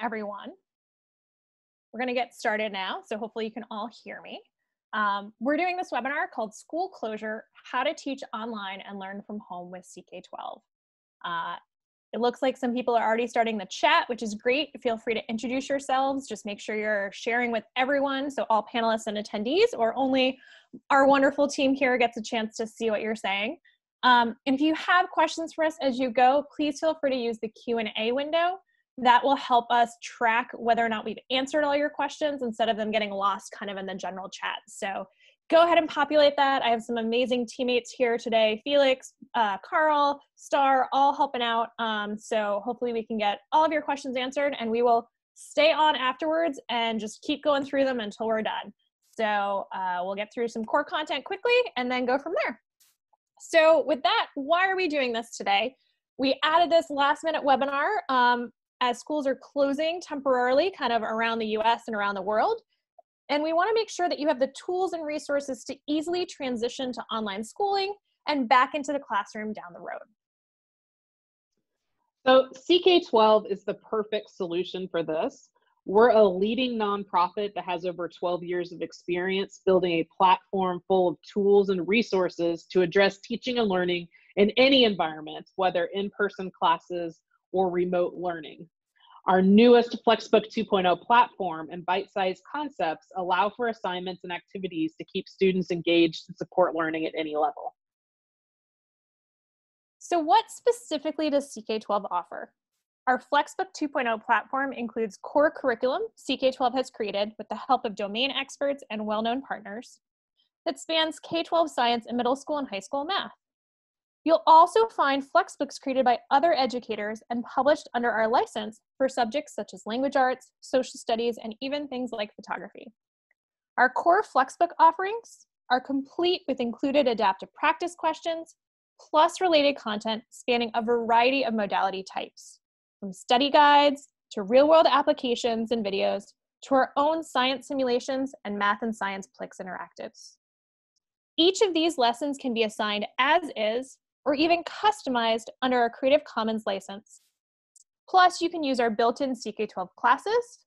everyone. We're going to get started now, so hopefully you can all hear me. Um, we're doing this webinar called School Closure, How to Teach Online and Learn from Home with CK12. Uh, it looks like some people are already starting the chat, which is great. Feel free to introduce yourselves. Just make sure you're sharing with everyone, so all panelists and attendees, or only our wonderful team here gets a chance to see what you're saying. Um, and if you have questions for us as you go, please feel free to use the Q&A window that will help us track whether or not we've answered all your questions instead of them getting lost kind of in the general chat. So go ahead and populate that. I have some amazing teammates here today Felix, uh, Carl, Star, all helping out. Um, so hopefully we can get all of your questions answered and we will stay on afterwards and just keep going through them until we're done. So uh, we'll get through some core content quickly and then go from there. So with that, why are we doing this today? We added this last minute webinar um, as schools are closing temporarily kind of around the US and around the world. And we wanna make sure that you have the tools and resources to easily transition to online schooling and back into the classroom down the road. So CK12 is the perfect solution for this. We're a leading nonprofit that has over 12 years of experience building a platform full of tools and resources to address teaching and learning in any environment, whether in-person classes or remote learning. Our newest Flexbook 2.0 platform and bite-sized concepts allow for assignments and activities to keep students engaged and support learning at any level. So what specifically does CK12 offer? Our Flexbook 2.0 platform includes core curriculum CK12 has created with the help of domain experts and well-known partners that spans K-12 science and middle school and high school math. You'll also find flexbooks created by other educators and published under our license for subjects such as language arts, social studies, and even things like photography. Our core flexbook offerings are complete with included adaptive practice questions, plus related content spanning a variety of modality types, from study guides to real-world applications and videos to our own science simulations and math and science Plix interactives. Each of these lessons can be assigned as is or even customized under a Creative Commons license. Plus, you can use our built-in CK12 classes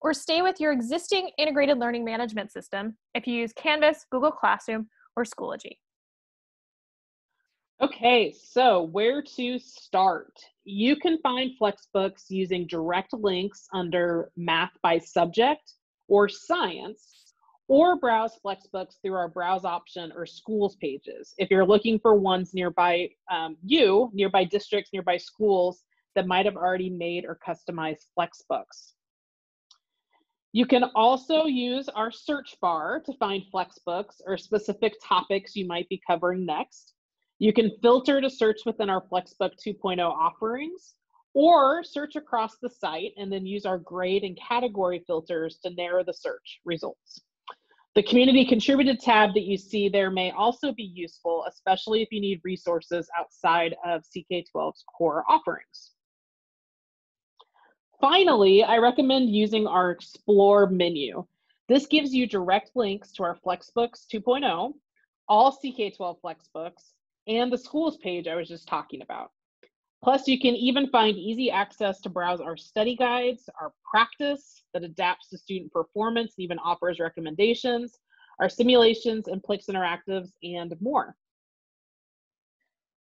or stay with your existing integrated learning management system if you use Canvas, Google Classroom, or Schoology. Okay, so where to start? You can find Flexbooks using direct links under Math by Subject or Science or browse Flexbooks through our browse option or schools pages. If you're looking for ones nearby um, you, nearby districts, nearby schools that might have already made or customized Flexbooks. You can also use our search bar to find Flexbooks or specific topics you might be covering next. You can filter to search within our Flexbook 2.0 offerings or search across the site and then use our grade and category filters to narrow the search results. The community contributed tab that you see there may also be useful, especially if you need resources outside of CK12's core offerings. Finally, I recommend using our Explore menu. This gives you direct links to our Flexbooks 2.0, all CK12 Flexbooks, and the schools page I was just talking about. Plus, you can even find easy access to browse our study guides, our practice that adapts to student performance, and even offers recommendations, our simulations and Plix interactives, and more.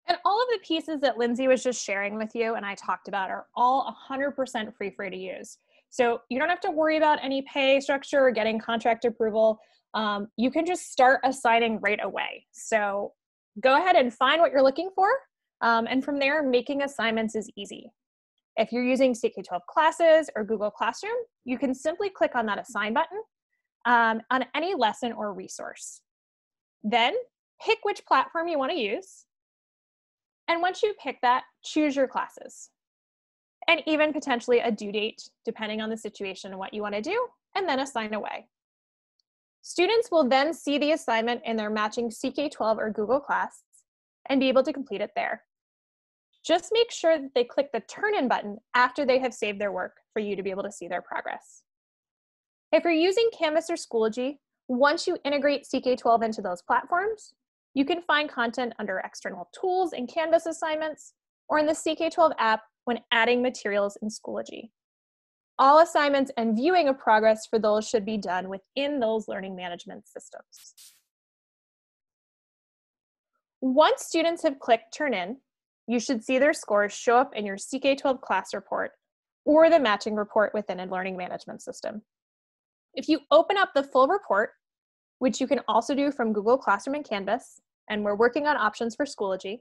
And all of the pieces that Lindsay was just sharing with you and I talked about are all 100% free free to use. So you don't have to worry about any pay structure or getting contract approval. Um, you can just start assigning right away. So go ahead and find what you're looking for um, and from there, making assignments is easy. If you're using CK12 Classes or Google Classroom, you can simply click on that Assign button um, on any lesson or resource. Then pick which platform you want to use. And once you pick that, choose your classes. And even potentially a due date, depending on the situation and what you want to do, and then assign away. Students will then see the assignment in their matching CK12 or Google class and be able to complete it there. Just make sure that they click the turn in button after they have saved their work for you to be able to see their progress. If you're using Canvas or Schoology, once you integrate CK12 into those platforms, you can find content under external tools and Canvas assignments, or in the CK12 app when adding materials in Schoology. all assignments and viewing of progress for those should be done within those learning management systems. Once students have clicked Turn In, you should see their scores show up in your CK12 class report or the matching report within a learning management system. If you open up the full report, which you can also do from Google Classroom and Canvas, and we're working on options for Schoology,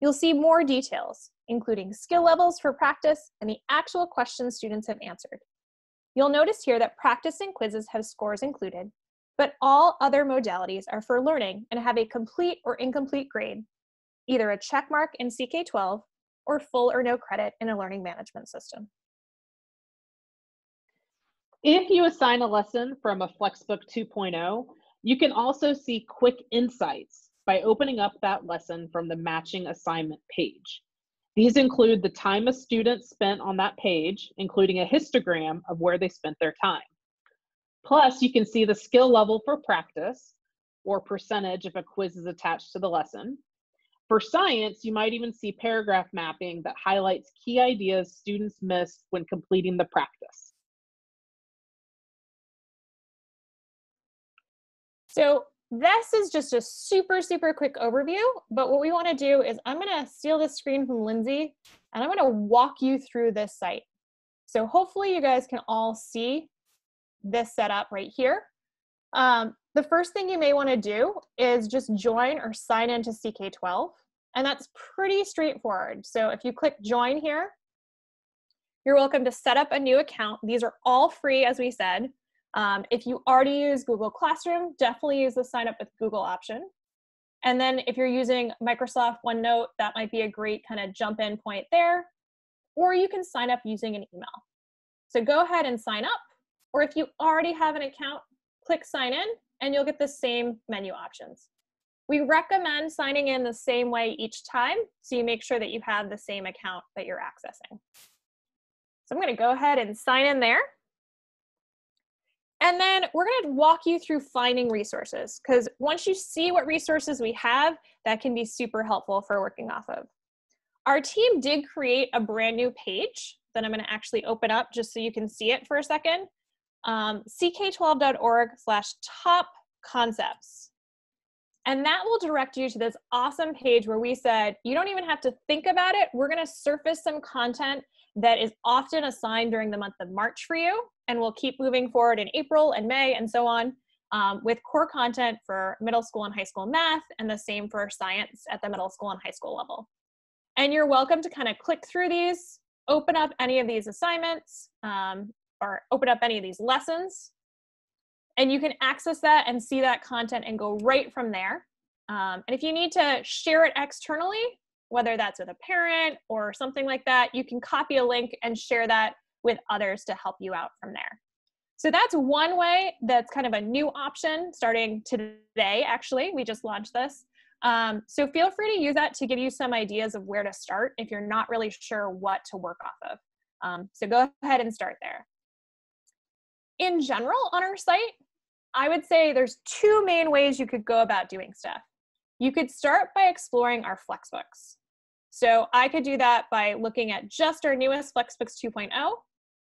you'll see more details, including skill levels for practice and the actual questions students have answered. You'll notice here that practice and quizzes have scores included, but all other modalities are for learning and have a complete or incomplete grade, either a check mark in CK12 or full or no credit in a learning management system. If you assign a lesson from a Flexbook 2.0, you can also see quick insights by opening up that lesson from the matching assignment page. These include the time a student spent on that page, including a histogram of where they spent their time. Plus, you can see the skill level for practice, or percentage if a quiz is attached to the lesson. For science, you might even see paragraph mapping that highlights key ideas students missed when completing the practice. So this is just a super, super quick overview, but what we wanna do is I'm gonna steal this screen from Lindsay and I'm gonna walk you through this site. So hopefully you guys can all see this setup right here. Um, the first thing you may wanna do is just join or sign into CK12, and that's pretty straightforward. So if you click join here, you're welcome to set up a new account. These are all free, as we said. Um, if you already use Google Classroom, definitely use the sign up with Google option. And then if you're using Microsoft OneNote, that might be a great kind of jump in point there. Or you can sign up using an email. So go ahead and sign up. Or if you already have an account, click sign in and you'll get the same menu options. We recommend signing in the same way each time so you make sure that you have the same account that you're accessing. So I'm gonna go ahead and sign in there. And then we're going to walk you through finding resources because once you see what resources we have, that can be super helpful for working off of. Our team did create a brand new page that I'm going to actually open up just so you can see it for a second. Um, ck12.org slash top concepts. And that will direct you to this awesome page where we said, you don't even have to think about it. We're going to surface some content that is often assigned during the month of March for you and we'll keep moving forward in April and May and so on um, with core content for middle school and high school math and the same for science at the middle school and high school level. And you're welcome to kind of click through these, open up any of these assignments, um, or open up any of these lessons, and you can access that and see that content and go right from there. Um, and if you need to share it externally, whether that's with a parent or something like that, you can copy a link and share that with others to help you out from there. So that's one way that's kind of a new option starting today, actually. We just launched this. Um, so feel free to use that to give you some ideas of where to start if you're not really sure what to work off of. Um, so go ahead and start there. In general, on our site, I would say there's two main ways you could go about doing stuff. You could start by exploring our Flexbooks. So I could do that by looking at just our newest Flexbooks 2.0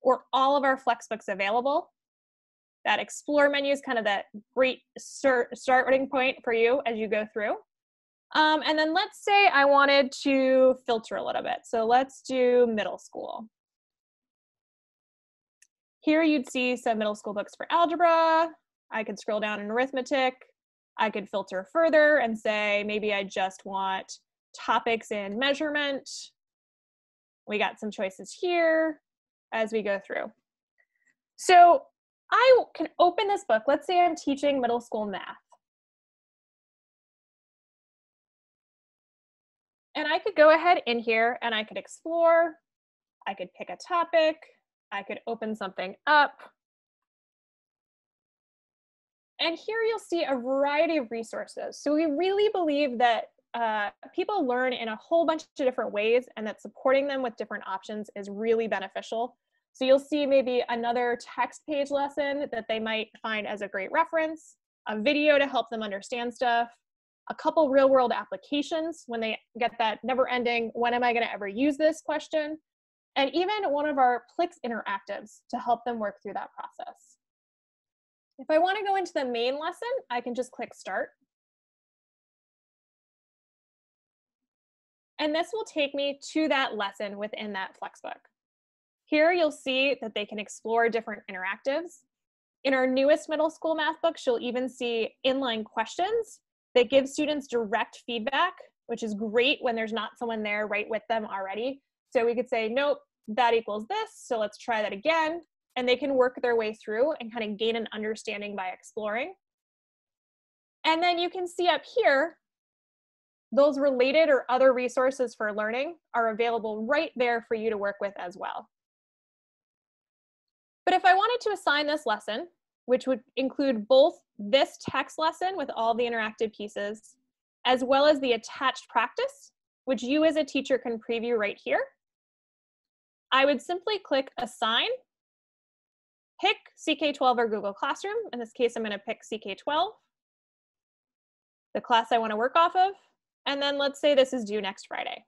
or all of our Flexbooks available. That Explore menu is kind of that great start, starting point for you as you go through. Um, and then let's say I wanted to filter a little bit. So let's do middle school. Here you'd see some middle school books for algebra. I could scroll down in arithmetic. I could filter further and say maybe I just want topics in measurement. We got some choices here as we go through. So I can open this book. Let's say I'm teaching middle school math. And I could go ahead in here and I could explore. I could pick a topic. I could open something up. And here you'll see a variety of resources. So we really believe that uh, people learn in a whole bunch of different ways and that supporting them with different options is really beneficial. So you'll see maybe another text page lesson that they might find as a great reference, a video to help them understand stuff, a couple real world applications when they get that never ending, when am I gonna ever use this question? And even one of our Plix interactives to help them work through that process. If I want to go into the main lesson, I can just click start. And this will take me to that lesson within that Flexbook. Here you'll see that they can explore different interactives. In our newest middle school math books, you'll even see inline questions that give students direct feedback, which is great when there's not someone there right with them already. So we could say, nope, that equals this, so let's try that again. And they can work their way through and kind of gain an understanding by exploring. And then you can see up here, those related or other resources for learning are available right there for you to work with as well. But if I wanted to assign this lesson, which would include both this text lesson with all the interactive pieces, as well as the attached practice, which you as a teacher can preview right here, I would simply click Assign, pick CK12 or Google Classroom. In this case, I'm going to pick CK12, the class I want to work off of, and then let's say this is due next Friday.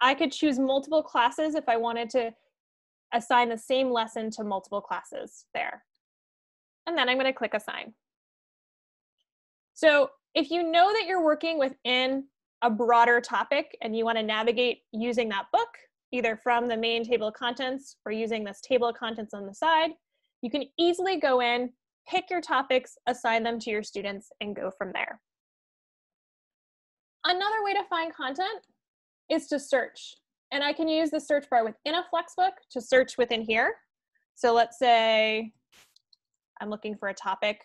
I could choose multiple classes if I wanted to assign the same lesson to multiple classes there. And then I'm going to click assign. So if you know that you're working within a broader topic and you want to navigate using that book, either from the main table of contents or using this table of contents on the side, you can easily go in, pick your topics, assign them to your students, and go from there. Another way to find content is to search. And I can use the search bar within a Flexbook to search within here. So let's say I'm looking for a topic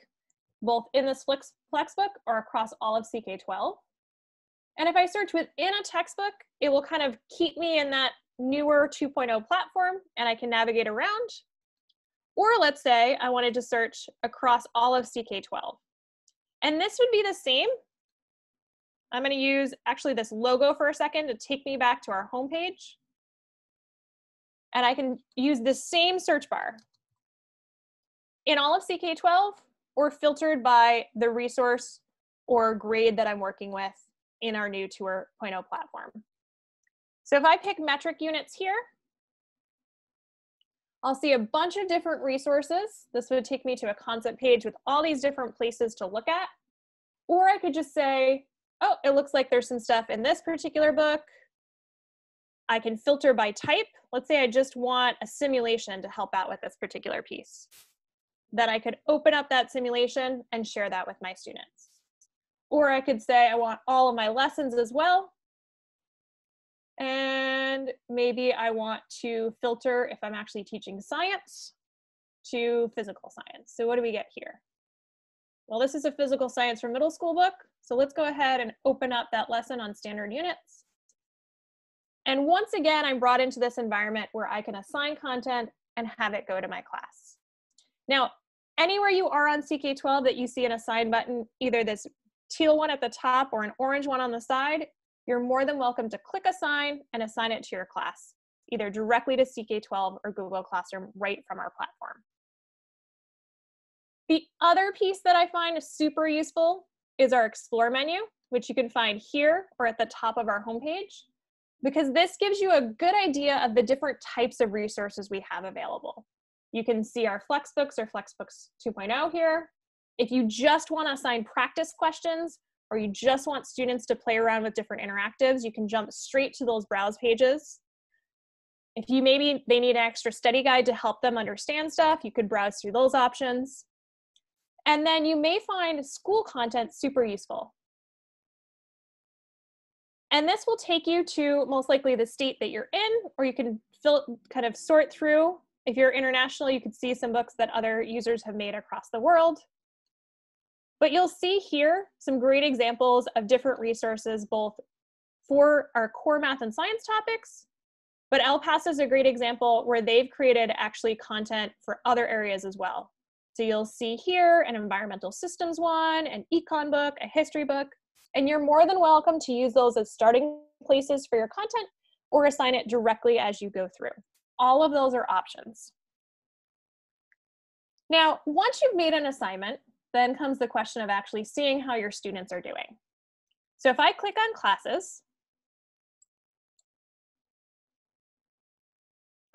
both in this Flex, Flexbook or across all of CK12. And if I search within a textbook, it will kind of keep me in that newer 2.0 platform and I can navigate around. Or let's say I wanted to search across all of CK12. And this would be the same I'm going to use actually this logo for a second to take me back to our homepage. And I can use the same search bar in all of CK12 or filtered by the resource or grade that I'm working with in our new 2.0 platform. So if I pick metric units here, I'll see a bunch of different resources. This would take me to a concept page with all these different places to look at. Or I could just say, oh, it looks like there's some stuff in this particular book. I can filter by type. Let's say I just want a simulation to help out with this particular piece. Then I could open up that simulation and share that with my students. Or I could say I want all of my lessons as well. And maybe I want to filter if I'm actually teaching science to physical science. So what do we get here? Well, this is a physical science for middle school book. So let's go ahead and open up that lesson on standard units. And once again, I'm brought into this environment where I can assign content and have it go to my class. Now, anywhere you are on CK12 that you see an assign button, either this teal one at the top or an orange one on the side, you're more than welcome to click assign and assign it to your class, either directly to CK12 or Google Classroom right from our platform. The other piece that I find super useful is our Explore menu, which you can find here or at the top of our homepage, because this gives you a good idea of the different types of resources we have available. You can see our Flexbooks or Flexbooks 2.0 here. If you just want to assign practice questions or you just want students to play around with different interactives, you can jump straight to those browse pages. If you maybe they need an extra study guide to help them understand stuff, you could browse through those options. And then you may find school content super useful. And this will take you to most likely the state that you're in, or you can fill, kind of sort through. If you're international, you could see some books that other users have made across the world. But you'll see here some great examples of different resources, both for our core math and science topics, but El Paso is a great example where they've created actually content for other areas as well. So you'll see here an environmental systems one, an econ book, a history book, and you're more than welcome to use those as starting places for your content or assign it directly as you go through. All of those are options. Now, once you've made an assignment, then comes the question of actually seeing how your students are doing. So if I click on classes,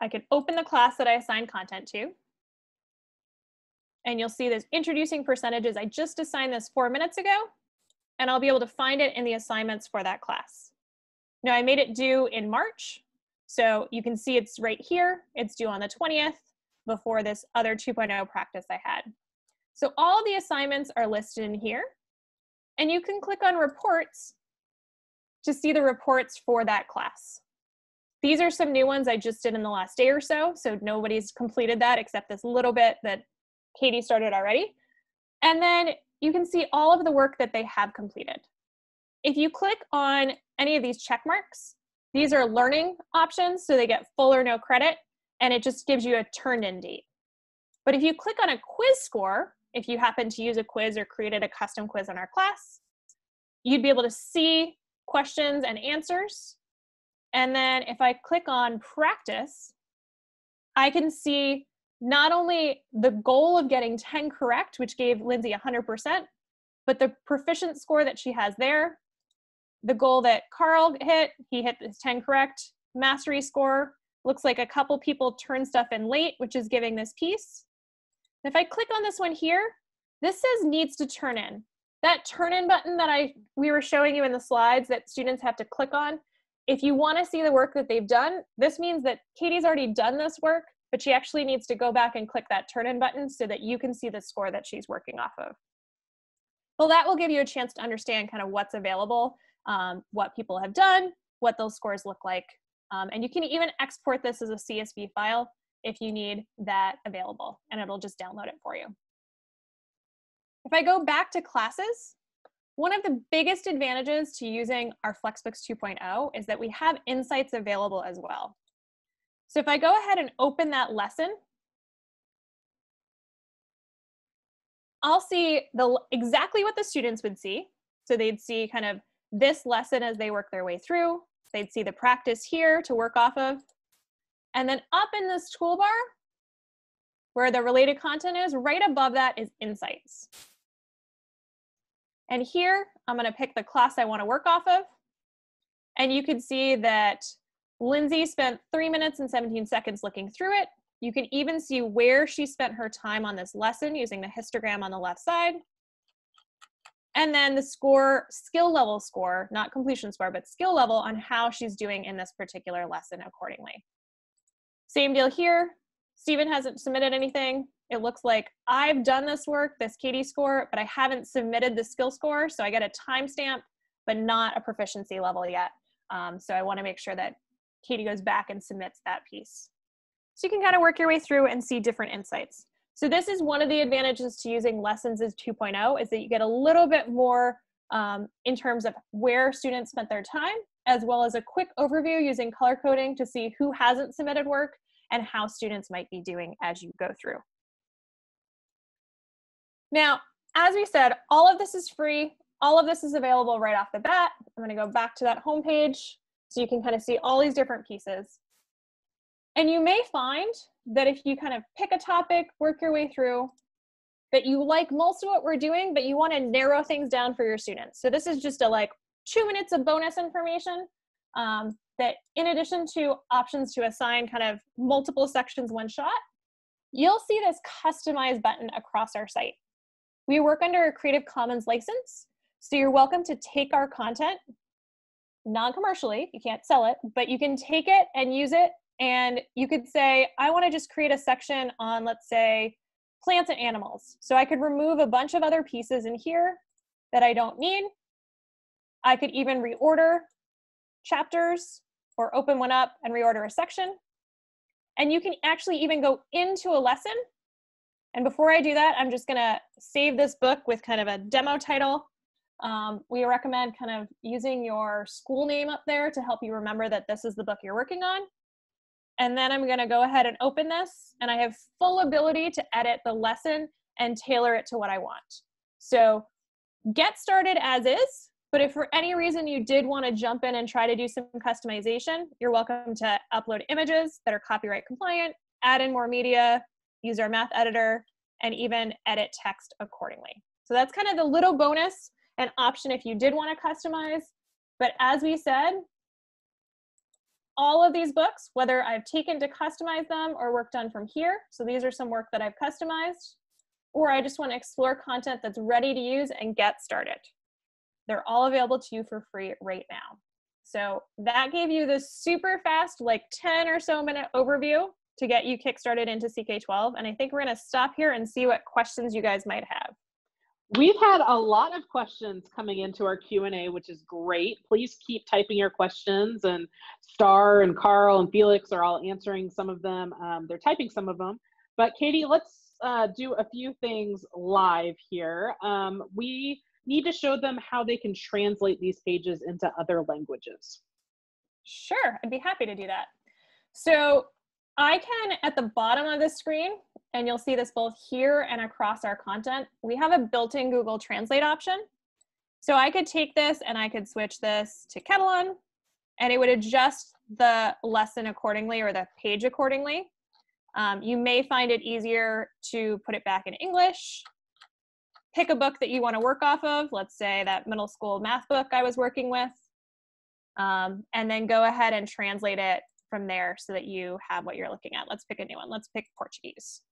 I can open the class that I assigned content to. And you'll see there's introducing percentages. I just assigned this four minutes ago, and I'll be able to find it in the assignments for that class. Now I made it due in March, so you can see it's right here. It's due on the 20th before this other 2.0 practice I had. So all the assignments are listed in here, and you can click on reports to see the reports for that class. These are some new ones I just did in the last day or so, so nobody's completed that except this little bit that Katie started already. And then you can see all of the work that they have completed. If you click on any of these check marks, these are learning options, so they get full or no credit, and it just gives you a turned in date. But if you click on a quiz score, if you happen to use a quiz or created a custom quiz in our class, you'd be able to see questions and answers. And then if I click on practice, I can see not only the goal of getting 10 correct, which gave Lindsay 100%, but the proficient score that she has there, the goal that Carl hit, he hit his 10 correct, mastery score, looks like a couple people turned stuff in late, which is giving this piece. If I click on this one here, this says needs to turn in. That turn in button that I we were showing you in the slides that students have to click on, if you want to see the work that they've done, this means that Katie's already done this work, but she actually needs to go back and click that turn in button so that you can see the score that she's working off of. Well, that will give you a chance to understand kind of what's available, um, what people have done, what those scores look like. Um, and you can even export this as a CSV file if you need that available, and it'll just download it for you. If I go back to classes, one of the biggest advantages to using our Flexbooks 2.0 is that we have insights available as well. So if I go ahead and open that lesson, I'll see the exactly what the students would see. So they'd see kind of this lesson as they work their way through. They'd see the practice here to work off of. And then up in this toolbar, where the related content is, right above that is insights. And here, I'm gonna pick the class I wanna work off of. And you can see that Lindsay spent three minutes and 17 seconds looking through it. You can even see where she spent her time on this lesson using the histogram on the left side. And then the score, skill level score, not completion score, but skill level on how she's doing in this particular lesson accordingly. Same deal here. Stephen hasn't submitted anything. It looks like I've done this work, this Katie score, but I haven't submitted the skill score. So I get a timestamp, but not a proficiency level yet. Um, so I wanna make sure that Katie goes back and submits that piece. So you can kind of work your way through and see different insights. So this is one of the advantages to using Lessons as 2.0 is that you get a little bit more um, in terms of where students spent their time, as well as a quick overview using color coding to see who hasn't submitted work and how students might be doing as you go through. Now, as we said, all of this is free. All of this is available right off the bat. I'm gonna go back to that home page so you can kind of see all these different pieces. And you may find that if you kind of pick a topic, work your way through, that you like most of what we're doing, but you wanna narrow things down for your students. So this is just a like two minutes of bonus information um, that in addition to options to assign kind of multiple sections one shot, you'll see this customize button across our site. We work under a Creative Commons license, so you're welcome to take our content non-commercially, you can't sell it, but you can take it and use it and you could say, I want to just create a section on, let's say, plants and animals. So I could remove a bunch of other pieces in here that I don't need. I could even reorder chapters or open one up and reorder a section. And you can actually even go into a lesson. And before I do that, I'm just gonna save this book with kind of a demo title. Um, we recommend kind of using your school name up there to help you remember that this is the book you're working on. And then I'm gonna go ahead and open this and I have full ability to edit the lesson and tailor it to what I want. So get started as is, but if for any reason you did want to jump in and try to do some customization, you're welcome to upload images that are copyright compliant, add in more media, use our math editor, and even edit text accordingly. So that's kind of the little bonus and option if you did want to customize. But as we said, all of these books, whether I've taken to customize them or work done from here. So these are some work that I've customized, or I just want to explore content that's ready to use and get started. They're all available to you for free right now. So that gave you this super fast, like 10 or so minute overview to get you kickstarted into CK12. And I think we're going to stop here and see what questions you guys might have. We've had a lot of questions coming into our Q&A, which is great. Please keep typing your questions and Star and Carl and Felix are all answering some of them. Um, they're typing some of them. But Katie, let's uh, do a few things live here. Um, we need to show them how they can translate these pages into other languages. Sure, I'd be happy to do that. So I can, at the bottom of the screen, and you'll see this both here and across our content, we have a built-in Google Translate option. So I could take this and I could switch this to Catalan, and it would adjust the lesson accordingly or the page accordingly. Um, you may find it easier to put it back in English. Pick a book that you want to work off of. Let's say that middle school math book I was working with. Um, and then go ahead and translate it from there so that you have what you're looking at. Let's pick a new one. Let's pick Portuguese.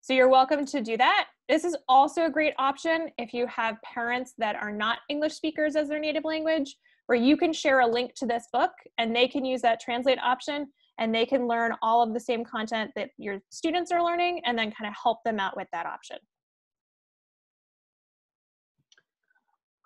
So you're welcome to do that. This is also a great option if you have parents that are not English speakers as their native language, where you can share a link to this book and they can use that translate option and they can learn all of the same content that your students are learning and then kind of help them out with that option.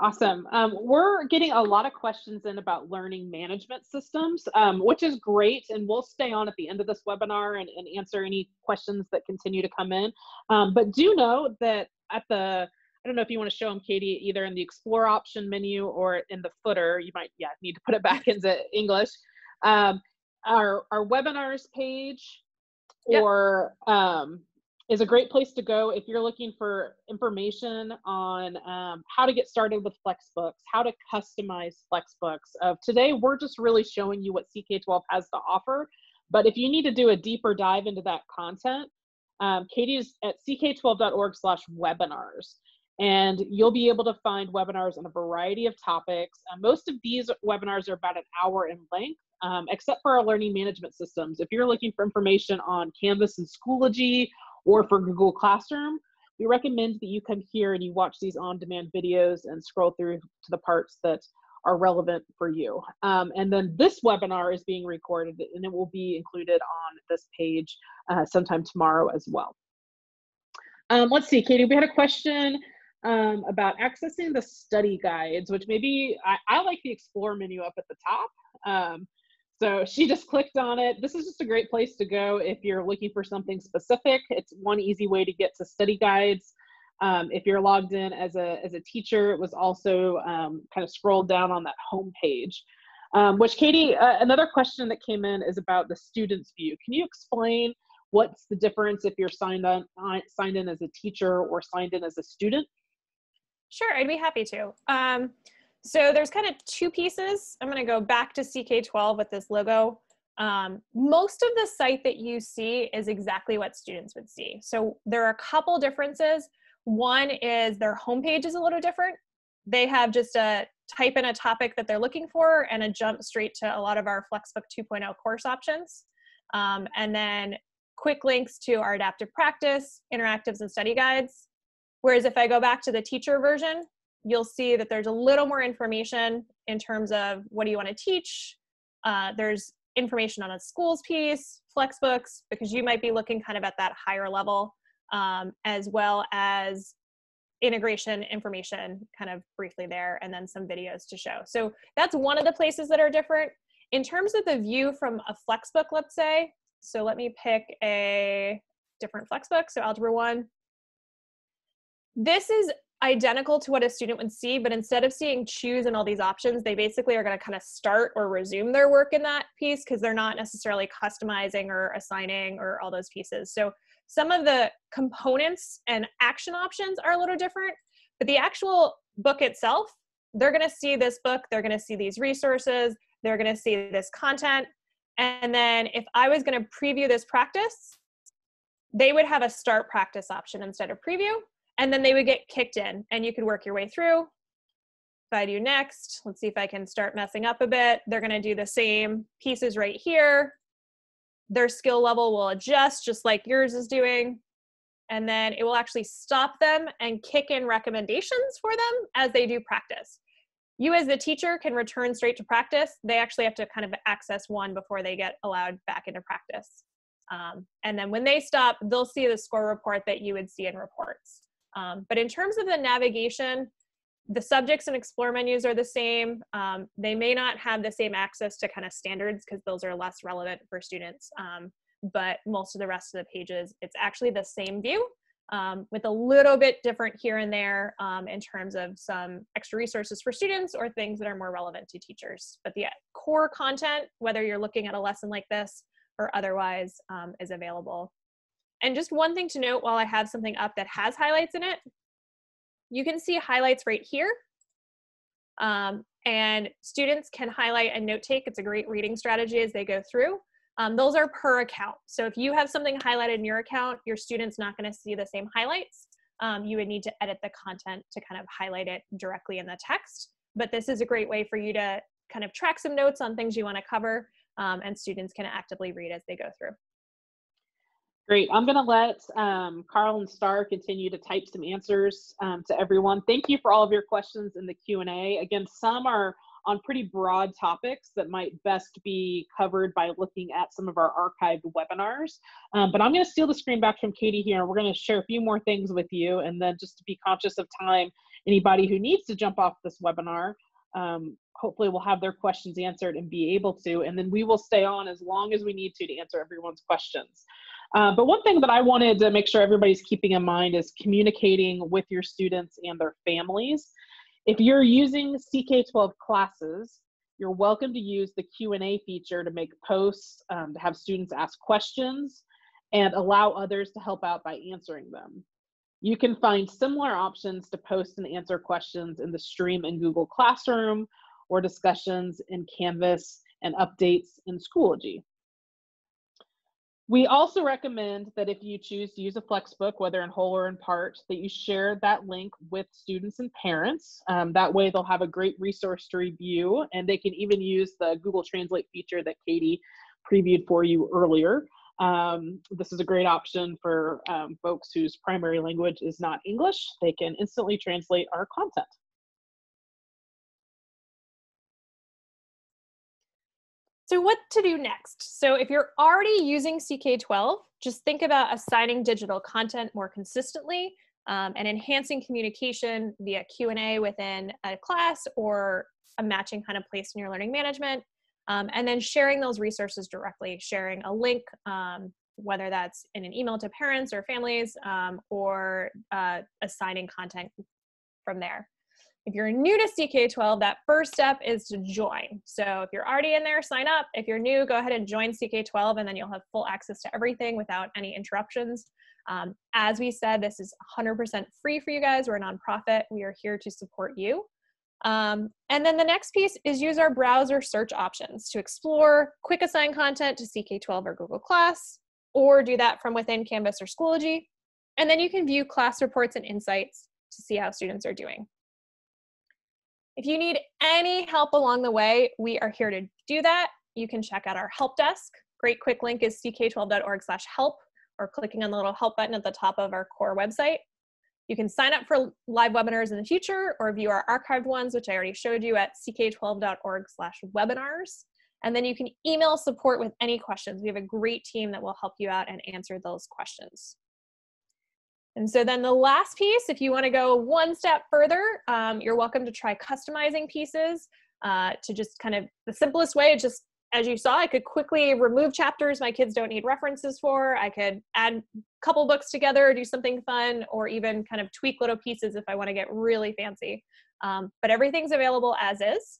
Awesome. Um, we're getting a lot of questions in about learning management systems, um, which is great. And we'll stay on at the end of this webinar and, and answer any questions that continue to come in. Um, but do know that at the, I don't know if you want to show them, Katie, either in the explore option menu or in the footer, you might, yeah, need to put it back into English. Um, our, our webinars page yep. or um, is a great place to go if you're looking for information on um, how to get started with Flexbooks, how to customize Flexbooks. Uh, today, we're just really showing you what CK12 has to offer. But if you need to do a deeper dive into that content, um, Katie is at ck12.org slash webinars. And you'll be able to find webinars on a variety of topics. Uh, most of these webinars are about an hour in length, um, except for our learning management systems. If you're looking for information on Canvas and Schoology or for Google Classroom, we recommend that you come here and you watch these on-demand videos and scroll through to the parts that are relevant for you. Um, and then this webinar is being recorded and it will be included on this page uh, sometime tomorrow as well. Um, let's see, Katie, we had a question um, about accessing the study guides, which maybe I, I, like the explore menu up at the top. Um, so she just clicked on it. This is just a great place to go if you're looking for something specific. It's one easy way to get to study guides. Um, if you're logged in as a, as a teacher, it was also um, kind of scrolled down on that home page. Um, which Katie, uh, another question that came in is about the student's view. Can you explain what's the difference if you're signed on signed in as a teacher or signed in as a student? Sure, I'd be happy to. Um, so there's kind of two pieces. I'm going to go back to CK12 with this logo. Um, most of the site that you see is exactly what students would see. So there are a couple differences. One is their homepage is a little different. They have just a type in a topic that they're looking for and a jump straight to a lot of our Flexbook 2.0 course options. Um, and then quick links to our adaptive practice, interactives, and study guides. Whereas if I go back to the teacher version, you'll see that there's a little more information in terms of what do you want to teach. Uh, there's information on a schools piece, flexbooks, because you might be looking kind of at that higher level, um, as well as integration information kind of briefly there, and then some videos to show. So that's one of the places that are different. In terms of the view from a flexbook, let's say, so let me pick a different flexbook, so Algebra 1. This is identical to what a student would see, but instead of seeing choose and all these options, they basically are going to kind of start or resume their work in that piece because they're not necessarily customizing or assigning or all those pieces. So some of the components and action options are a little different, but the actual book itself, they're going to see this book, they're going to see these resources, they're going to see this content. And then if I was going to preview this practice, they would have a start practice option instead of preview and then they would get kicked in and you could work your way through If I do next, let's see if I can start messing up a bit. They're gonna do the same pieces right here. Their skill level will adjust just like yours is doing. And then it will actually stop them and kick in recommendations for them as they do practice. You as the teacher can return straight to practice. They actually have to kind of access one before they get allowed back into practice. Um, and then when they stop, they'll see the score report that you would see in reports. Um, but in terms of the navigation, the subjects and explore menus are the same. Um, they may not have the same access to kind of standards because those are less relevant for students. Um, but most of the rest of the pages, it's actually the same view um, with a little bit different here and there um, in terms of some extra resources for students or things that are more relevant to teachers. But the core content, whether you're looking at a lesson like this or otherwise, um, is available. And just one thing to note while I have something up that has highlights in it, you can see highlights right here. Um, and students can highlight and note take. It's a great reading strategy as they go through. Um, those are per account. So if you have something highlighted in your account, your student's not gonna see the same highlights. Um, you would need to edit the content to kind of highlight it directly in the text. But this is a great way for you to kind of track some notes on things you wanna cover um, and students can actively read as they go through. Great. I'm going to let um, Carl and Star continue to type some answers um, to everyone. Thank you for all of your questions in the Q&A. Again, some are on pretty broad topics that might best be covered by looking at some of our archived webinars. Um, but I'm going to steal the screen back from Katie here, and we're going to share a few more things with you. And then just to be conscious of time, anybody who needs to jump off this webinar, um, hopefully will have their questions answered and be able to. And then we will stay on as long as we need to to answer everyone's questions. Uh, but one thing that I wanted to make sure everybody's keeping in mind is communicating with your students and their families. If you're using CK12 classes, you're welcome to use the Q&A feature to make posts, um, to have students ask questions, and allow others to help out by answering them. You can find similar options to post and answer questions in the stream in Google Classroom or discussions in Canvas and updates in Schoology. We also recommend that if you choose to use a Flexbook, whether in whole or in part, that you share that link with students and parents. Um, that way they'll have a great resource to review and they can even use the Google Translate feature that Katie previewed for you earlier. Um, this is a great option for um, folks whose primary language is not English. They can instantly translate our content. So what to do next? So if you're already using CK12, just think about assigning digital content more consistently um, and enhancing communication via Q&A within a class or a matching kind of place in your learning management. Um, and then sharing those resources directly, sharing a link, um, whether that's in an email to parents or families um, or uh, assigning content from there. If you're new to CK12, that first step is to join. So if you're already in there, sign up. If you're new, go ahead and join CK12 and then you'll have full access to everything without any interruptions. Um, as we said, this is 100% free for you guys. We're a nonprofit. We are here to support you. Um, and then the next piece is use our browser search options to explore quick assign content to CK12 or Google Class, or do that from within Canvas or Schoology. And then you can view class reports and insights to see how students are doing. If you need any help along the way, we are here to do that. You can check out our help desk. Great quick link is ck12.org slash help or clicking on the little help button at the top of our core website. You can sign up for live webinars in the future or view our archived ones, which I already showed you at ck12.org slash webinars. And then you can email support with any questions. We have a great team that will help you out and answer those questions. And so then the last piece, if you want to go one step further, um, you're welcome to try customizing pieces uh, to just kind of the simplest way, just as you saw, I could quickly remove chapters my kids don't need references for. I could add a couple books together, do something fun, or even kind of tweak little pieces if I want to get really fancy. Um, but everything's available as is.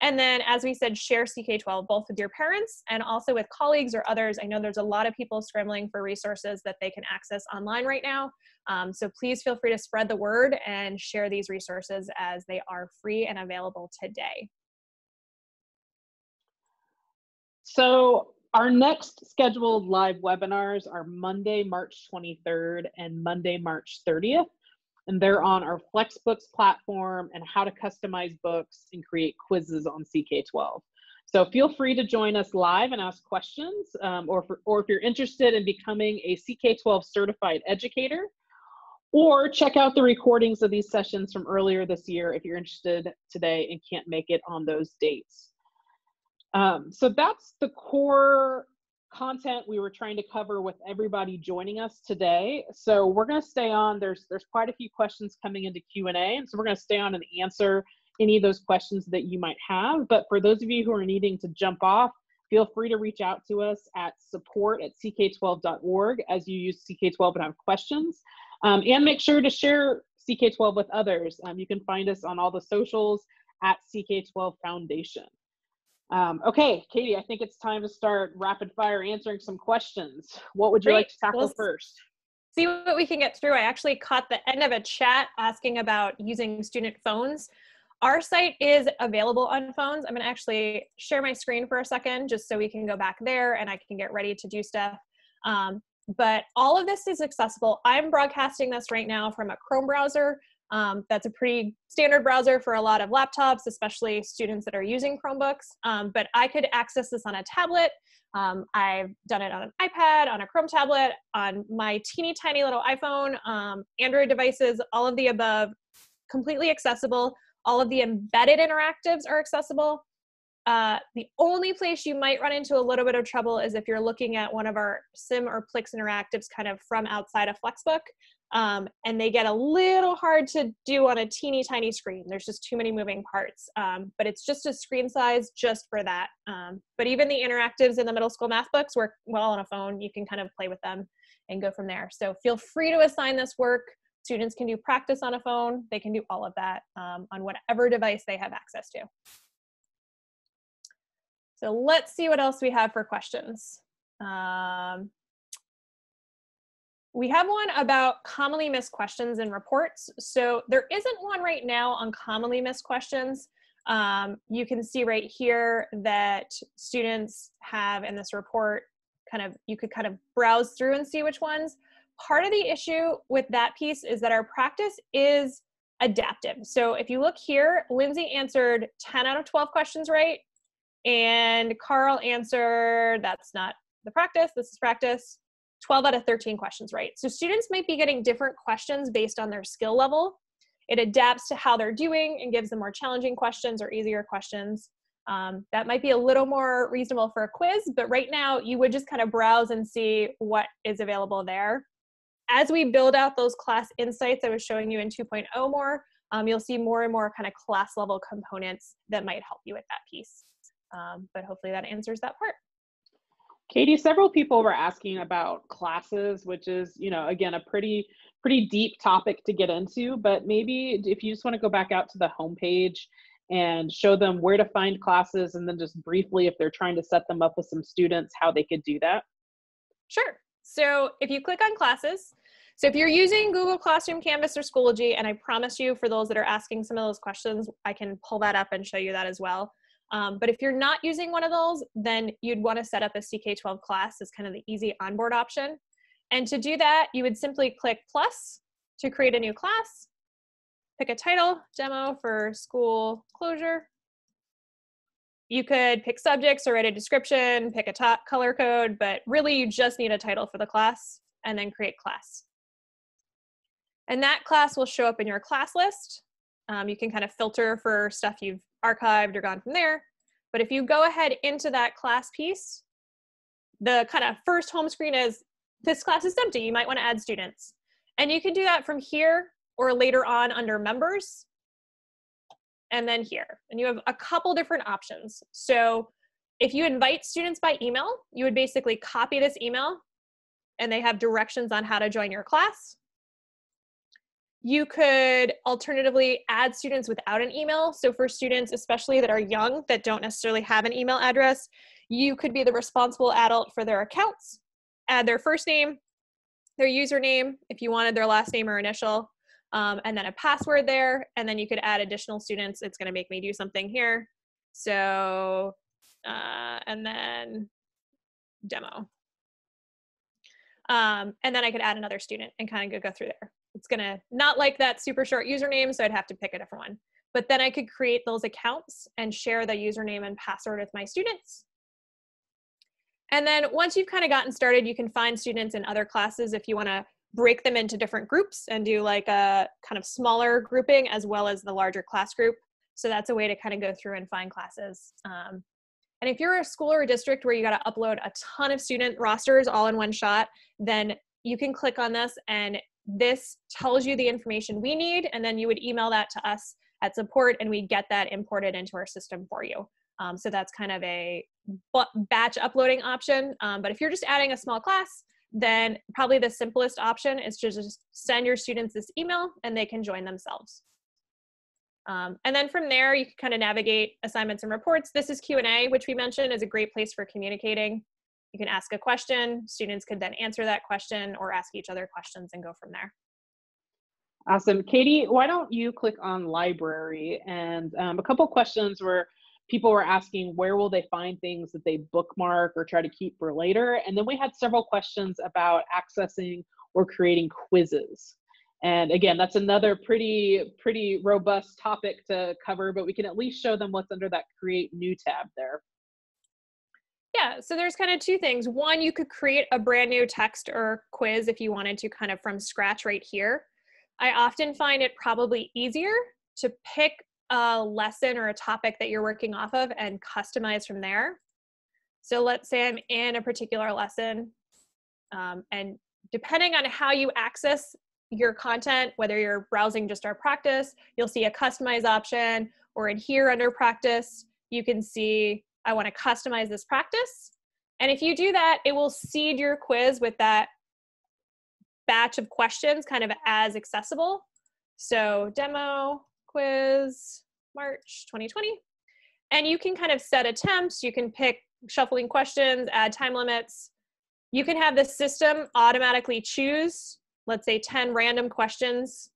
And then, as we said, share CK12 both with your parents and also with colleagues or others. I know there's a lot of people scrambling for resources that they can access online right now. Um, so please feel free to spread the word and share these resources as they are free and available today. So our next scheduled live webinars are Monday, March 23rd and Monday, March 30th. And they're on our FlexBooks platform and how to customize books and create quizzes on CK12. So feel free to join us live and ask questions, um, or, for, or if you're interested in becoming a CK12 certified educator, or check out the recordings of these sessions from earlier this year if you're interested today and can't make it on those dates. Um, so that's the core content we were trying to cover with everybody joining us today. So we're going to stay on. There's there's quite a few questions coming into Q and A, and so we're going to stay on and answer any of those questions that you might have. But for those of you who are needing to jump off, feel free to reach out to us at support at ck12.org as you use CK12 and have questions. Um, and make sure to share CK12 with others. Um, you can find us on all the socials at CK12 Foundation. Um, okay, Katie, I think it's time to start rapid fire answering some questions. What would you Great. like to tackle we'll first? See what we can get through. I actually caught the end of a chat asking about using student phones. Our site is available on phones. I'm going to actually share my screen for a second just so we can go back there and I can get ready to do stuff. Um, but all of this is accessible. I'm broadcasting this right now from a Chrome browser. Um, that's a pretty standard browser for a lot of laptops, especially students that are using Chromebooks. Um, but I could access this on a tablet. Um, I've done it on an iPad, on a Chrome tablet, on my teeny tiny little iPhone, um, Android devices, all of the above, completely accessible. All of the embedded interactives are accessible. Uh, the only place you might run into a little bit of trouble is if you're looking at one of our sim or Plix interactives kind of from outside a Flexbook um, and they get a little hard to do on a teeny tiny screen. There's just too many moving parts, um, but it's just a screen size just for that. Um, but even the interactives in the middle school math books work well on a phone. You can kind of play with them and go from there. So feel free to assign this work. Students can do practice on a phone. They can do all of that um, on whatever device they have access to. So let's see what else we have for questions. Um, we have one about commonly missed questions in reports. So there isn't one right now on commonly missed questions. Um, you can see right here that students have in this report kind of, you could kind of browse through and see which ones. Part of the issue with that piece is that our practice is adaptive. So if you look here, Lindsay answered 10 out of 12 questions right, and Carl answered, that's not the practice, this is practice, 12 out of 13 questions right. So students might be getting different questions based on their skill level. It adapts to how they're doing and gives them more challenging questions or easier questions. Um, that might be a little more reasonable for a quiz, but right now you would just kind of browse and see what is available there. As we build out those class insights I was showing you in 2.0 more, um, you'll see more and more kind of class level components that might help you with that piece. Um, but hopefully that answers that part. Katie, several people were asking about classes, which is, you know, again, a pretty pretty deep topic to get into, but maybe if you just want to go back out to the homepage and show them where to find classes and then just briefly if they're trying to set them up with some students how they could do that. Sure. So if you click on classes, so if you're using Google Classroom, Canvas, or Schoology, and I promise you for those that are asking some of those questions, I can pull that up and show you that as well. Um, but if you're not using one of those, then you'd want to set up a CK12 class as kind of the easy onboard option. And to do that, you would simply click plus to create a new class, pick a title, demo for school closure. You could pick subjects or write a description, pick a top color code, but really you just need a title for the class and then create class. And that class will show up in your class list. Um, you can kind of filter for stuff you've archived or gone from there. But if you go ahead into that class piece, the kind of first home screen is this class is empty. You might want to add students. And you can do that from here or later on under members and then here. And you have a couple different options. So if you invite students by email, you would basically copy this email and they have directions on how to join your class. You could alternatively add students without an email. So for students, especially that are young, that don't necessarily have an email address, you could be the responsible adult for their accounts, add their first name, their username, if you wanted their last name or initial, um, and then a password there. And then you could add additional students. It's gonna make me do something here. So, uh, and then demo. Um, and then I could add another student and kind of go through there. It's gonna not like that super short username, so I'd have to pick a different one. But then I could create those accounts and share the username and password with my students. And then once you've kind of gotten started, you can find students in other classes if you wanna break them into different groups and do like a kind of smaller grouping as well as the larger class group. So that's a way to kind of go through and find classes. Um, and if you're a school or a district where you got to upload a ton of student rosters all in one shot, then you can click on this and this tells you the information we need. And then you would email that to us at support and we get that imported into our system for you. Um, so that's kind of a batch uploading option. Um, but if you're just adding a small class, then probably the simplest option is to just send your students this email and they can join themselves. Um, and then from there, you can kind of navigate assignments and reports. This is Q&A, which we mentioned is a great place for communicating. You can ask a question, students could then answer that question or ask each other questions and go from there. Awesome. Katie, why don't you click on library? And um, a couple questions were people were asking where will they find things that they bookmark or try to keep for later. And then we had several questions about accessing or creating quizzes. And again, that's another pretty, pretty robust topic to cover, but we can at least show them what's under that create new tab there. Yeah, so there's kind of two things. One, you could create a brand new text or quiz if you wanted to kind of from scratch right here. I often find it probably easier to pick a lesson or a topic that you're working off of and customize from there. So let's say I'm in a particular lesson, um, and depending on how you access your content, whether you're browsing just our practice, you'll see a customize option, or in here under practice, you can see I want to customize this practice. And if you do that, it will seed your quiz with that batch of questions kind of as accessible. So demo, quiz, March 2020. And you can kind of set attempts, you can pick shuffling questions, add time limits. You can have the system automatically choose, let's say 10 random questions.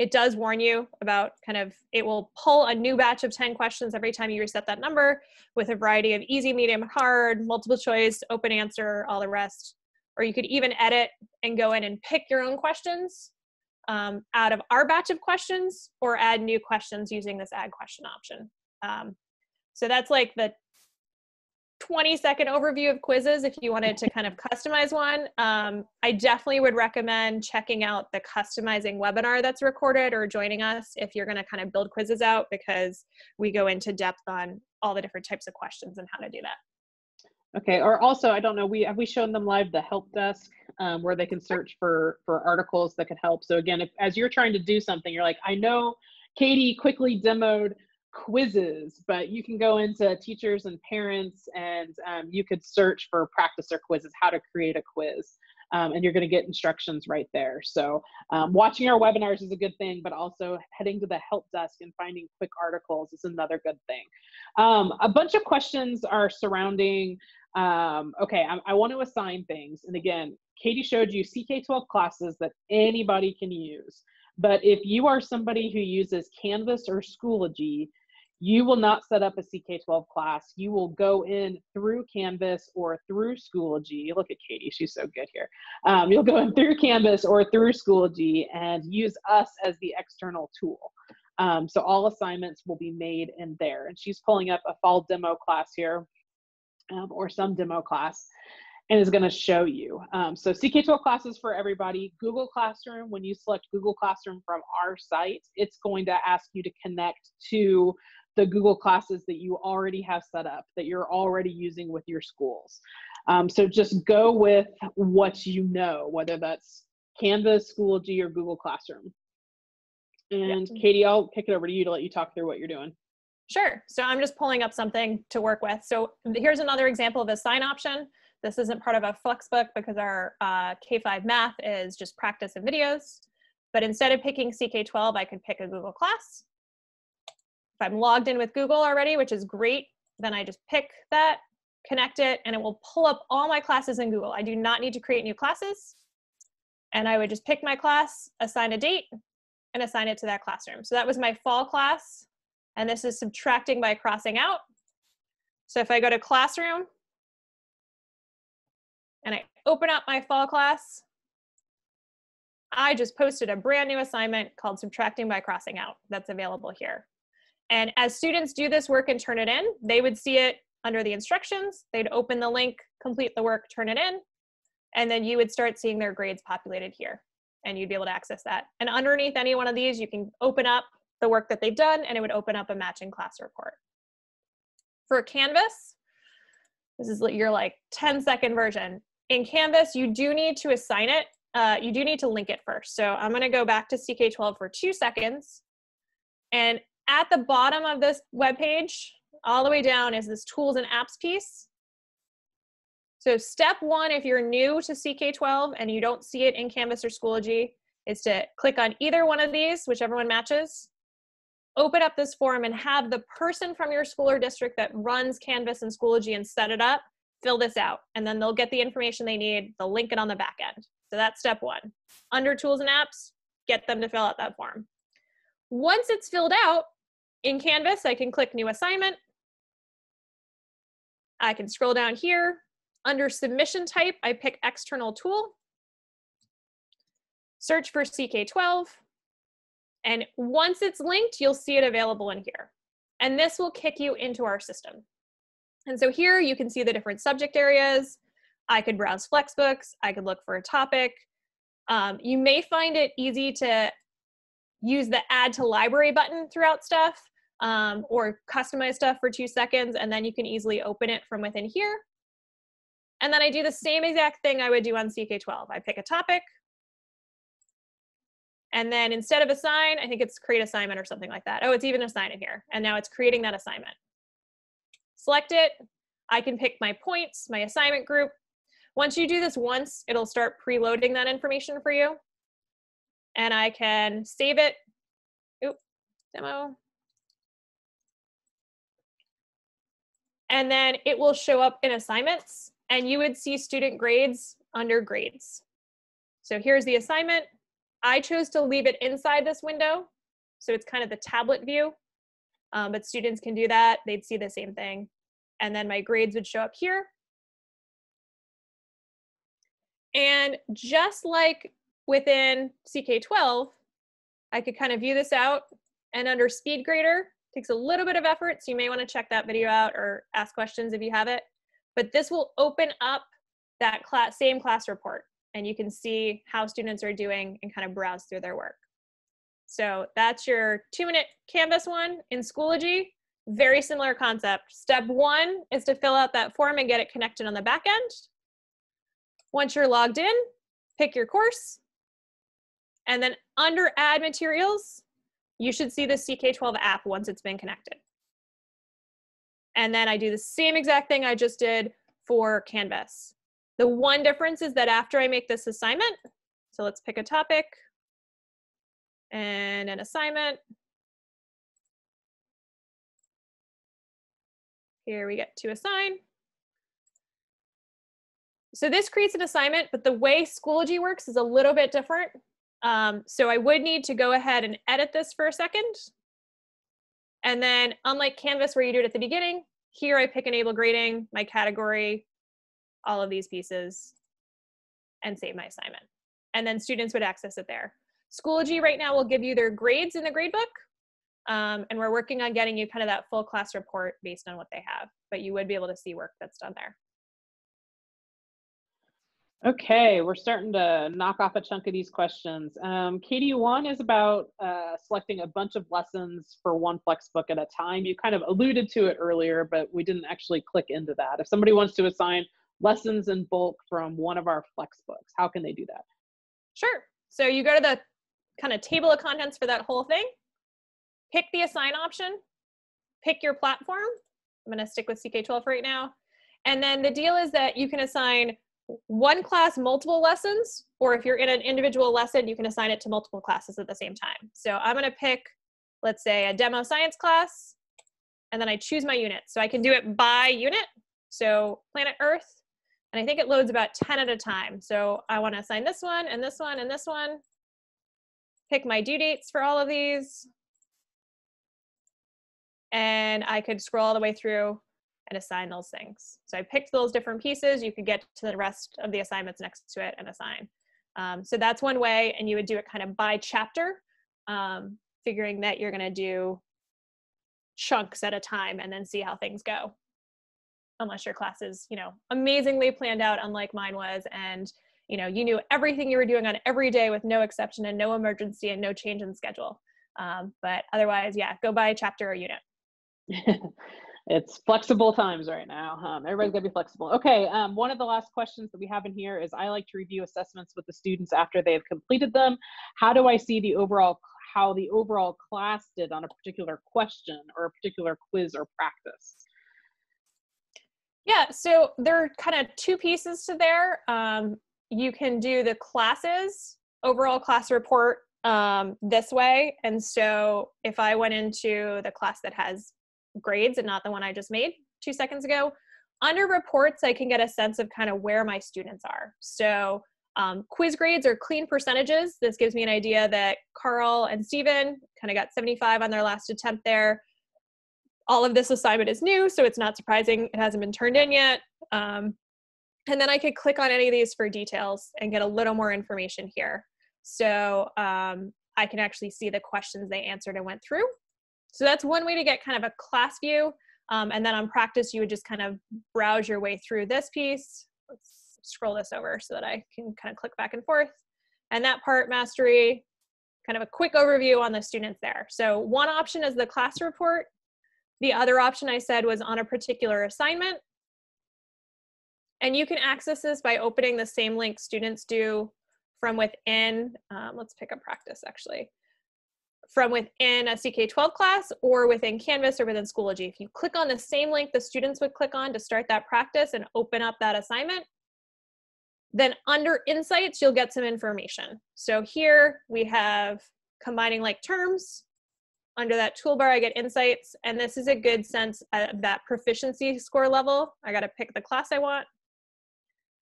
It does warn you about kind of, it will pull a new batch of 10 questions every time you reset that number with a variety of easy, medium, hard, multiple choice, open answer, all the rest. Or you could even edit and go in and pick your own questions um, out of our batch of questions or add new questions using this add question option. Um, so that's like the 20 second overview of quizzes if you wanted to kind of customize one. Um, I definitely would recommend checking out the customizing webinar that's recorded or joining us if you're going to kind of build quizzes out because we go into depth on all the different types of questions and how to do that. Okay, or also, I don't know, we have we shown them live the help desk um, where they can search for for articles that could help. So again, if as you're trying to do something, you're like, I know Katie quickly demoed quizzes, but you can go into teachers and parents and um, you could search for practice or quizzes, how to create a quiz. Um, and you're going to get instructions right there. So um, watching our webinars is a good thing, but also heading to the help desk and finding quick articles is another good thing. Um, a bunch of questions are surrounding um, okay, I, I want to assign things. And again, Katie showed you CK12 classes that anybody can use. But if you are somebody who uses Canvas or Schoology, you will not set up a CK12 class. You will go in through Canvas or through Schoology. Look at Katie, she's so good here. Um, you'll go in through Canvas or through Schoology and use us as the external tool. Um, so all assignments will be made in there. And she's pulling up a fall demo class here um, or some demo class and is going to show you. Um, so CK12 classes for everybody. Google Classroom, when you select Google Classroom from our site, it's going to ask you to connect to the Google classes that you already have set up, that you're already using with your schools. Um, so just go with what you know, whether that's Canvas, Schoology, or Google Classroom. And yeah. Katie, I'll kick it over to you to let you talk through what you're doing. Sure. So I'm just pulling up something to work with. So here's another example of a sign option. This isn't part of a Flexbook because our uh, K5 math is just practice and videos. But instead of picking CK12, I could pick a Google class. I'm logged in with Google already, which is great, then I just pick that, connect it, and it will pull up all my classes in Google. I do not need to create new classes. And I would just pick my class, assign a date, and assign it to that classroom. So that was my fall class and this is subtracting by crossing out. So if I go to classroom and I open up my fall class, I just posted a brand new assignment called Subtracting by Crossing Out that's available here. And as students do this work and turn it in, they would see it under the instructions. They'd open the link, complete the work, turn it in, and then you would start seeing their grades populated here and you'd be able to access that. And underneath any one of these, you can open up the work that they've done and it would open up a matching class report. For Canvas, this is your like 10 second version. In Canvas, you do need to assign it. Uh, you do need to link it first. So I'm gonna go back to CK12 for two seconds. And at the bottom of this web page, all the way down is this tools and apps piece. So step one, if you're new to CK12 and you don't see it in Canvas or Schoology, is to click on either one of these, whichever one matches, open up this form and have the person from your school or district that runs Canvas and Schoology and set it up, fill this out. And then they'll get the information they need. They'll link it on the back end. So that's step one. Under tools and apps, get them to fill out that form. Once it's filled out, in Canvas, I can click new assignment. I can scroll down here, under submission type, I pick external tool, search for CK12, and once it's linked, you'll see it available in here. And this will kick you into our system. And so here you can see the different subject areas. I could browse Flexbooks, I could look for a topic. Um, you may find it easy to use the add to library button throughout stuff um, or customize stuff for two seconds and then you can easily open it from within here. And then I do the same exact thing I would do on CK12. I pick a topic, and then instead of assign, I think it's create assignment or something like that. Oh, it's even assign in here. And now it's creating that assignment. Select it. I can pick my points, my assignment group. Once you do this once, it'll start preloading that information for you. And I can save it. Oop, demo. And then it will show up in assignments and you would see student grades under grades. So here's the assignment. I chose to leave it inside this window. So it's kind of the tablet view, um, but students can do that. They'd see the same thing. And then my grades would show up here. And just like within CK12, I could kind of view this out and under SpeedGrader, takes a little bit of effort, so you may wanna check that video out or ask questions if you have it but this will open up that class, same class report and you can see how students are doing and kind of browse through their work. So that's your two minute Canvas one in Schoology. Very similar concept. Step one is to fill out that form and get it connected on the back end. Once you're logged in, pick your course. And then under add materials, you should see the CK12 app once it's been connected. And then I do the same exact thing I just did for Canvas. The one difference is that after I make this assignment, so let's pick a topic and an assignment. Here we get to assign. So this creates an assignment, but the way Schoology works is a little bit different. Um, so I would need to go ahead and edit this for a second. And then unlike Canvas where you do it at the beginning, here I pick enable grading, my category, all of these pieces, and save my assignment. And then students would access it there. Schoology right now will give you their grades in the gradebook. Um, and we're working on getting you kind of that full class report based on what they have, but you would be able to see work that's done there. Okay, we're starting to knock off a chunk of these questions. Um, Katie, one is about uh, selecting a bunch of lessons for one Flexbook at a time. You kind of alluded to it earlier, but we didn't actually click into that. If somebody wants to assign lessons in bulk from one of our Flexbooks, how can they do that? Sure. So you go to the kind of table of contents for that whole thing, pick the assign option, pick your platform. I'm going to stick with CK12 right now. And then the deal is that you can assign one class multiple lessons, or if you're in an individual lesson, you can assign it to multiple classes at the same time. So I'm gonna pick, let's say a demo science class, and then I choose my unit. So I can do it by unit. So planet Earth, and I think it loads about 10 at a time. So I wanna assign this one, and this one, and this one. Pick my due dates for all of these. And I could scroll all the way through and assign those things. So I picked those different pieces. You could get to the rest of the assignments next to it and assign. Um, so that's one way, and you would do it kind of by chapter, um, figuring that you're going to do chunks at a time and then see how things go. Unless your class is, you know, amazingly planned out, unlike mine was, and you know, you knew everything you were doing on every day with no exception and no emergency and no change in schedule. Um, but otherwise, yeah, go by chapter or unit. it's flexible times right now. Um, everybody's got to be flexible. Okay, um, one of the last questions that we have in here is I like to review assessments with the students after they have completed them. How do I see the overall how the overall class did on a particular question or a particular quiz or practice? Yeah, so there are kind of two pieces to there. Um, you can do the classes overall class report um, this way. And so if I went into the class that has grades and not the one I just made two seconds ago, under reports, I can get a sense of kind of where my students are. So um, quiz grades are clean percentages. This gives me an idea that Carl and Stephen kind of got 75 on their last attempt there. All of this assignment is new, so it's not surprising it hasn't been turned in yet. Um, and then I could click on any of these for details and get a little more information here. So um, I can actually see the questions they answered and went through. So that's one way to get kind of a class view. Um, and then on practice, you would just kind of browse your way through this piece. Let's scroll this over so that I can kind of click back and forth. And that part, mastery, kind of a quick overview on the students there. So one option is the class report. The other option I said was on a particular assignment. And you can access this by opening the same link students do from within, um, let's pick a practice actually, from within a CK12 class or within Canvas or within Schoology. If you click on the same link the students would click on to start that practice and open up that assignment, then under Insights, you'll get some information. So here we have combining like terms. Under that toolbar, I get Insights, and this is a good sense of that proficiency score level. I gotta pick the class I want,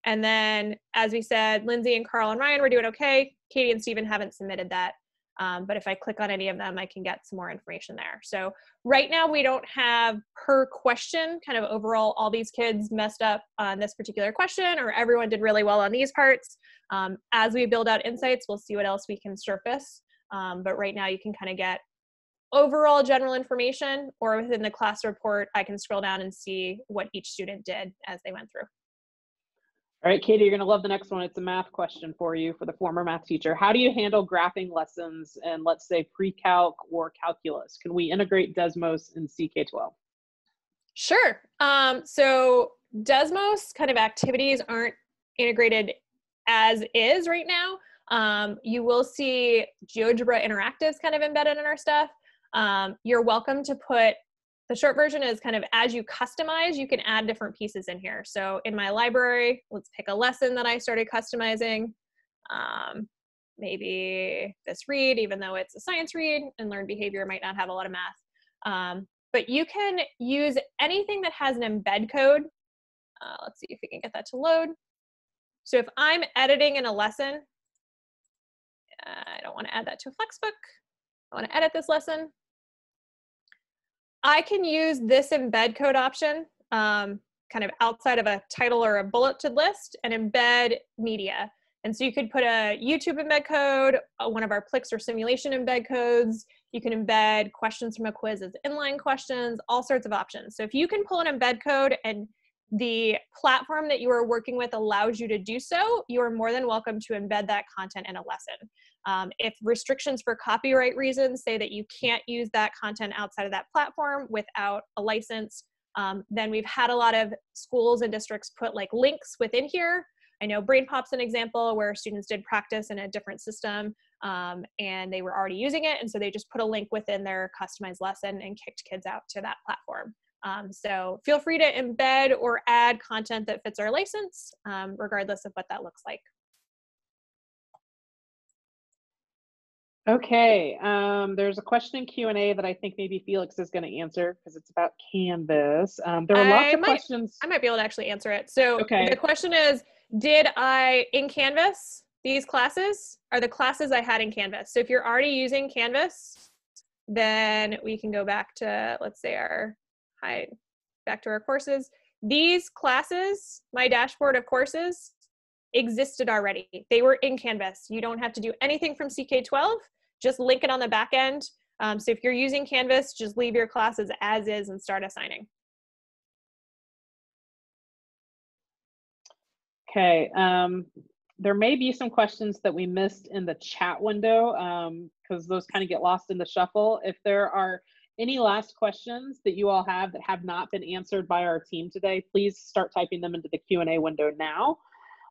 and then, as we said, Lindsay and Carl and Ryan were doing okay. Katie and Stephen haven't submitted that. Um, but if I click on any of them, I can get some more information there. So right now we don't have per question kind of overall all these kids messed up on this particular question or everyone did really well on these parts. Um, as we build out insights, we'll see what else we can surface. Um, but right now you can kind of get overall general information or within the class report, I can scroll down and see what each student did as they went through. All right, Katie, you're going to love the next one. It's a math question for you for the former math teacher. How do you handle graphing lessons in, let's say, pre-calc or calculus? Can we integrate Desmos in CK12? Sure. Um, so Desmos kind of activities aren't integrated as is right now. Um, you will see GeoGebra Interactives kind of embedded in our stuff. Um, you're welcome to put the short version is kind of as you customize, you can add different pieces in here. So in my library, let's pick a lesson that I started customizing. Um, maybe this read, even though it's a science read and learned behavior might not have a lot of math. Um, but you can use anything that has an embed code. Uh, let's see if we can get that to load. So if I'm editing in a lesson, I don't want to add that to a Flexbook. I want to edit this lesson. I can use this embed code option um, kind of outside of a title or a bulleted list and embed media. And so you could put a YouTube embed code, uh, one of our Plix or simulation embed codes. You can embed questions from a quiz as inline questions, all sorts of options. So if you can pull an embed code and the platform that you are working with allows you to do so, you are more than welcome to embed that content in a lesson. Um, if restrictions for copyright reasons say that you can't use that content outside of that platform without a license, um, then we've had a lot of schools and districts put like links within here. I know BrainPop's an example where students did practice in a different system um, and they were already using it. And so they just put a link within their customized lesson and kicked kids out to that platform. Um, so feel free to embed or add content that fits our license, um, regardless of what that looks like. Okay, um, there's a question in Q&A that I think maybe Felix is going to answer because it's about Canvas. Um, there are lots I of might, questions. I might be able to actually answer it. So okay. the question is, did I, in Canvas, these classes are the classes I had in Canvas. So if you're already using Canvas, then we can go back to, let's say our, hide, back to our courses. These classes, my dashboard of courses, existed already. They were in Canvas. You don't have to do anything from CK12, just link it on the back end. Um, so if you're using Canvas, just leave your classes as is and start assigning. Okay, um, there may be some questions that we missed in the chat window because um, those kind of get lost in the shuffle. If there are any last questions that you all have that have not been answered by our team today, please start typing them into the Q&A window now.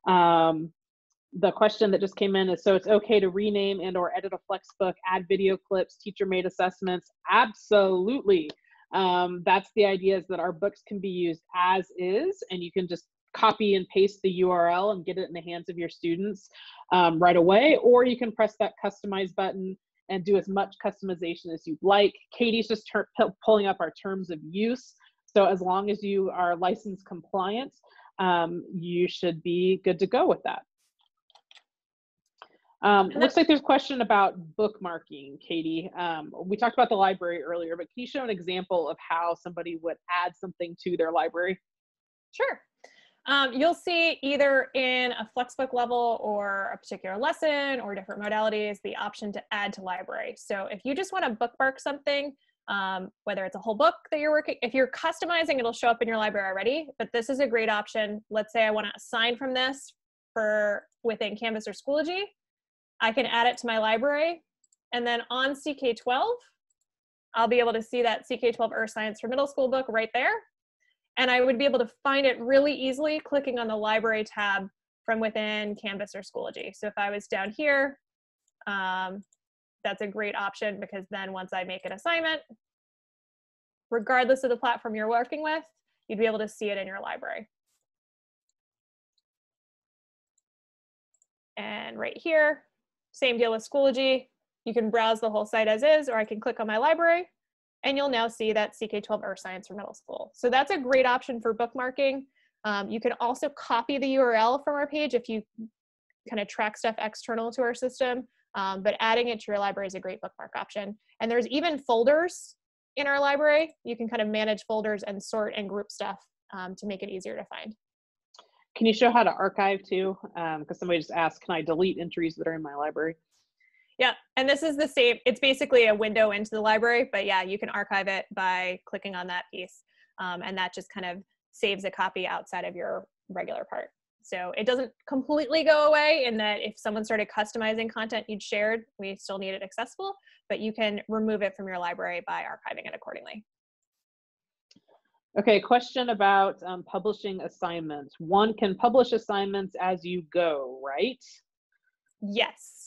Um, the question that just came in is, so it's okay to rename and or edit a Flexbook, add video clips, teacher-made assessments? Absolutely. Um, that's the idea is that our books can be used as is, and you can just copy and paste the URL and get it in the hands of your students um, right away, or you can press that customize button and do as much customization as you'd like. Katie's just pulling up our terms of use. So as long as you are license compliant, um, you should be good to go with that. Um, looks like there's a question about bookmarking, Katie. Um, we talked about the library earlier, but can you show an example of how somebody would add something to their library? Sure. Um, you'll see either in a Flexbook level or a particular lesson or different modalities, the option to add to library. So if you just want to bookmark something, um, whether it's a whole book that you're working, if you're customizing, it'll show up in your library already, but this is a great option. Let's say I want to assign from this for within Canvas or Schoology. I can add it to my library. And then on CK12, I'll be able to see that CK12 Earth Science for Middle School book right there and I would be able to find it really easily clicking on the library tab from within Canvas or Schoology. So if I was down here, um, that's a great option because then once I make an assignment, regardless of the platform you're working with, you'd be able to see it in your library. And right here, same deal with Schoology. You can browse the whole site as is, or I can click on my library and you'll now see that CK12 Earth Science for middle school. So that's a great option for bookmarking. Um, you can also copy the URL from our page if you kind of track stuff external to our system, um, but adding it to your library is a great bookmark option. And there's even folders in our library. You can kind of manage folders and sort and group stuff um, to make it easier to find. Can you show how to archive too? Because um, somebody just asked, can I delete entries that are in my library? Yeah, and this is the same. It's basically a window into the library, but yeah, you can archive it by clicking on that piece. Um, and that just kind of saves a copy outside of your regular part. So it doesn't completely go away in that if someone started customizing content you'd shared, we still need it accessible, but you can remove it from your library by archiving it accordingly. Okay, question about um, publishing assignments. One can publish assignments as you go, right? Yes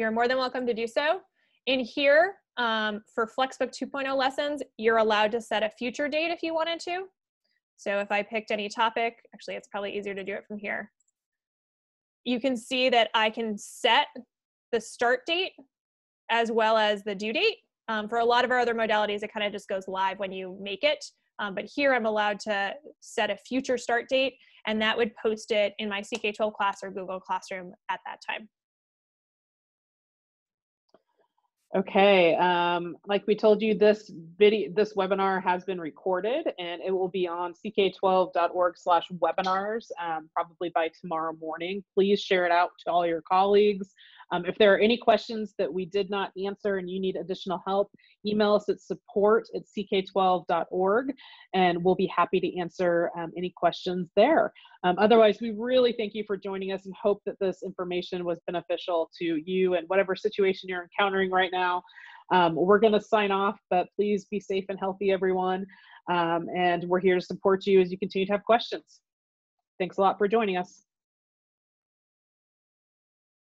you're more than welcome to do so. In here, um, for Flexbook 2.0 lessons, you're allowed to set a future date if you wanted to. So if I picked any topic, actually it's probably easier to do it from here. You can see that I can set the start date as well as the due date. Um, for a lot of our other modalities, it kind of just goes live when you make it. Um, but here I'm allowed to set a future start date and that would post it in my CK12 class or Google Classroom at that time. Okay, um, like we told you, this video, this webinar has been recorded and it will be on ck12.org slash webinars um, probably by tomorrow morning. Please share it out to all your colleagues. Um, if there are any questions that we did not answer and you need additional help, email us at support at ck12.org and we'll be happy to answer um, any questions there. Um, otherwise, we really thank you for joining us and hope that this information was beneficial to you and whatever situation you're encountering right now. Um, we're going to sign off, but please be safe and healthy, everyone. Um, and we're here to support you as you continue to have questions. Thanks a lot for joining us.